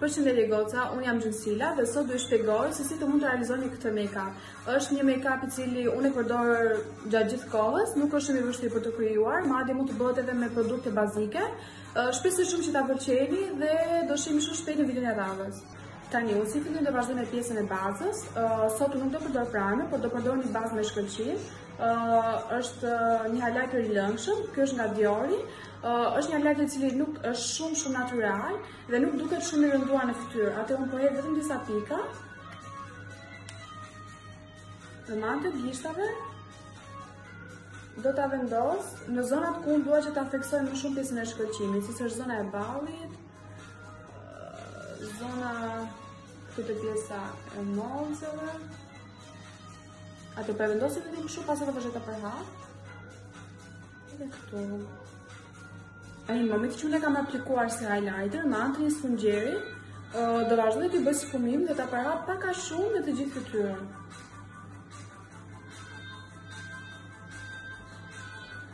Përshëndetje goca, unë jam Xhensila dhe sot do ju shpjegoj se si të mund të realizoni këtë make-up. është një make-up i cili unë e përdor gjatë gjithë kohës, nuk është shumë i vështirë për të krijuar, madje mund të bëhet edhe me produkte bazike. Shpresoj shumë që ta pëlqeni dhe do shihemi shumë shpejt në videon e radhës. Tani, unë si fillim do vazhdoj me pjesën e bazës, sot nuk do përdor primer, por do përdor një bazë me shkëlqim, është një highlighter i lëngshëm, kjo është nga Diori, Uh, është një highlighter i cili nuk është shumë shumë natyral dhe nuk duket shumë i rënduar në fytyrë. Atëherë unë po hedh vetëm disa pika. Dhe me anë të gishtave do ta vendos në zonat ku unë dua që ta theksoj më shumë pjesën e shkëlqimit, siç është zona e ballit, uh, zona këtu te pjesa e mollëzave. Atëherë po e vendosim vetëm kështu pasi do vazhdoj ta përhap. Në momentin që e kam aplikuar si highlighter me anë të një sfungjeri. Do vazhdoj të bëj sfumim dhe ta përhap pak a shumë në të gjithë fytyrën.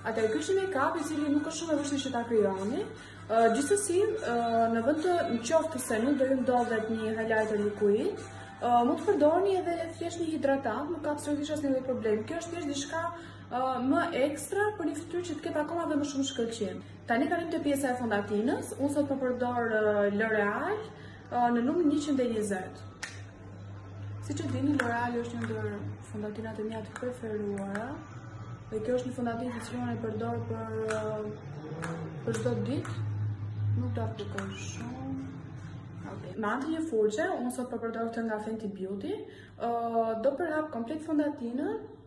Atëherë ky është një make-up, i cili nuk është shumë i vështirë që ta krijoni. Gjithsesi, në vend të në qoftë se nuk do ju ndodhet një highlighter liquid, mund të përdorni edhe thjesht një hidratant, nuk ka absolutisht asnjë problem. Kjo është thjesht diçka më ekstra për një fytyrë që të ketë akoma dhe më shumë shkëlqim. Tani kalojmë te pjesa e fondatinës, unë sot po përdor L'Oreal në numrin 120. Siç e dini, L'Oreal është një ndër fondatinat e mia të preferuara. Dhe kjo është një fondatinë që unë e përdor për për çdo ditë. Nuk do aplikoj shumë. Me anë të një furçe, unë sot po përdor këtë nga Fenty Beauty. do përhap komplet fondatinën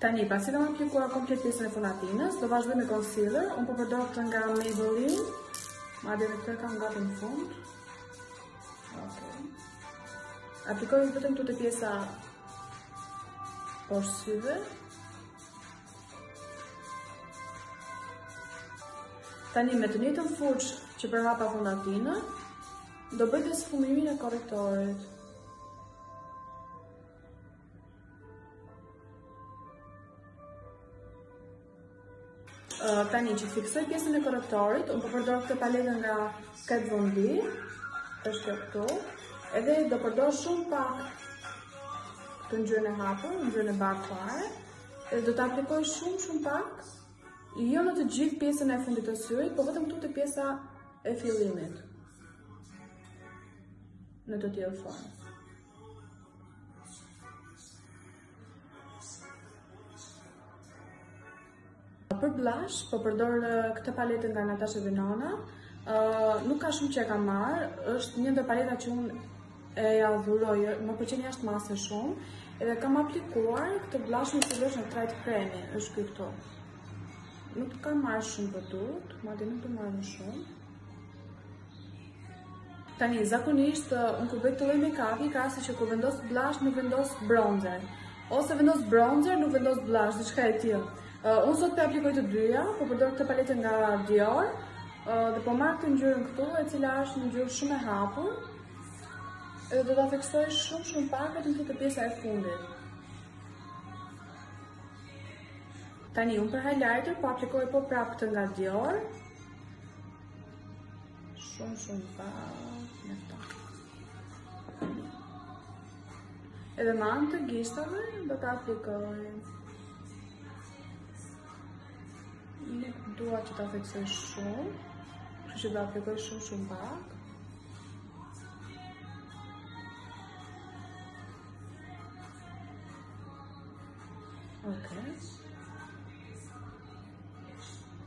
Tani, pasi kam aplikuar komplet pjesën e fondatinës, do vazhdoj me concealer. Unë po përdor këtë nga Maybelline. Madje edhe këtë kam gati në fund. Okay. Aplikoj vetëm këtu te pjesa poshtë syve. Tani me të njëjtën furçë që përhapa fondatinën, do bëj dhe sfumimin e korrektorit. tani që fiksoj pjesën e korrektorit, unë po përdor këtë paletë nga Kat Von D. Është kjo këtu. Edhe do përdor shumë pak këtë ngjyrën e hapur, ngjyrën e bardhë fare. Edhe do ta aplikoj shumë shumë pak. Jo në të gjithë pjesën e fundit të syrit, por vetëm këtu te pjesa e fillimit. në të tillë formë. Për blush, po përdor këtë paletë nga Natasha Denona. Uh, nuk ka shumë që e kam marrë, është një ndër paletat që unë e adhuroj, më pëlqen jashtë mase shumë, edhe kam aplikuar këtë blush në cilën është në trajtë kremi, është ky këtu. Nuk kam marrë shumë për t'u dukur, madje nuk të marrë më shumë. Tani, zakonisht, unë kur bëj këtë lloj make-upi, ka raste që kur vendos blush, nuk vendos bronzer. Ose vendos bronzer, nuk vendos blush, diçka e tillë. Uh, unë sot po i aplikoj të dyja, po përdor këtë paletë nga Dior, uh, dhe po marr këtë ngjyrën këtu, e cila është një ngjyrë shumë e hapur, edhe do ta theksoj shumë shumë pak vetëm te pjesa e fundit. Tani, unë për highlighter po aplikoj po prapë këtë nga Dior, Shumë shumë pak. Edhe me anë të gishtave do ta aplikoj. Nuk dua që ta theksoj shumë, që që ta aplikoj shumë shumë pak. Okay.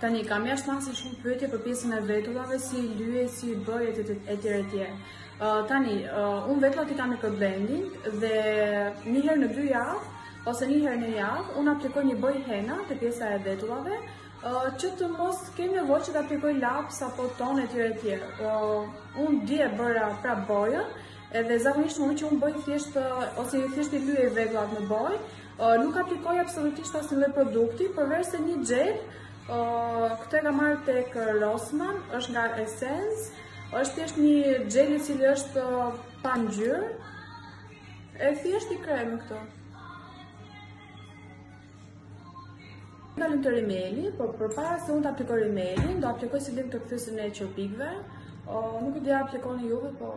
Tani, kam jashtë mase shumë pyetje për pjesën e vetullave, si i lyej, si i bëj, e të tjera të tjera. Tani, unë vetullat i kam microblading dhe njëherë në dy javë, ose njëherë në javë, unë aplikoj një bojë hena te pjesa e vetullave, që të mos kem nevojë që të aplikoj laps apo ton e të tjera të tjera. Unë dje e bëra pra bojën, edhe zakonisht meqë unë bëj thjesht, ose thjesht i lyej vetullat me bojë, Nuk aplikoj absolutisht asnjë lloj produkti, përveçse një gel. Këtë e kam marrë tek Rossmann, është nga Essence. Është thjesht një gel i cili është pa ngjyrë. E thjesht i kreh me këtë. Kalojmë te rimeli, por përpara se unë të aplikoj rimelin, do aplikoj fillimisht kthyesin e qerpikëve, nuk e di a e aplikoni juve, po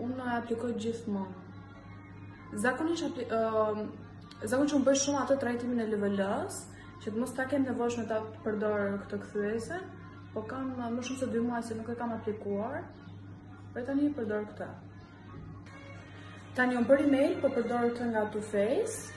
Unë e aplikoj gjithmonë. Zakonisht apli, uh, zakonisht unë bëj shumë atë trajtimin e LVL-s, që të mos ta kem nevojshme ta përdor këtë kthyese, po kam uh, më shumë se 2 muaj se nuk e kam aplikuar. Po tani e përdor këtë. Tani unë për rimel po përdor këtë nga Too Faced.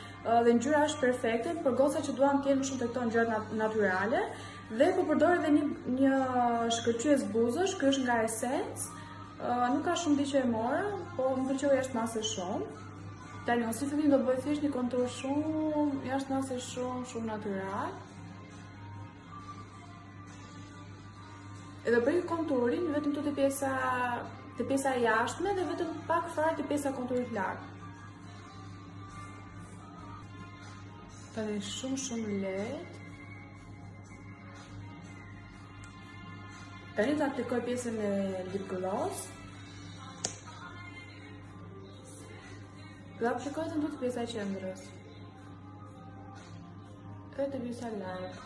dhe ngjyra është perfekte për gocat që duan të jenë shumë të këto ngjyra natyrale dhe po përdor edhe një një shkëlqyes buzësh, ky është nga Essence. Uh, nuk ka shumë ditë që e mora, po më pëlqeu jashtë mase shumë. Tani unë si fillim do bëj thjesht një kontur shumë jashtë mase shumë, shumë natyral. Edhe bëj konturin vetëm te te pjesa te pjesa e jashtme dhe vetëm pak fare te pjesa e konturit lart. Edhe shumë shumë lehtë. Tani të aplikoj pjesën e lip gloss. Dhe aplikoj te te pjesa e qendrës. Këtë të visa like.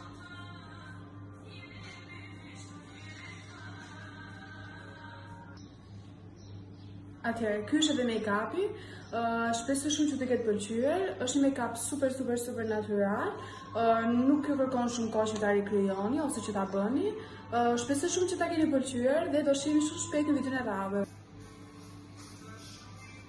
Atëherë, ky është edhe make-upi. Ë, uh, shpresoj shumë që të ketë pëlqyer. Është një make-up super super super natyral. Ë, uh, nuk ju kërkon shumë kohë që ta rikrijoni ose që ta bëni. Ë, uh, shpresoj shumë që ta keni pëlqyer dhe do shihemi shumë shpejt në videon e radhës.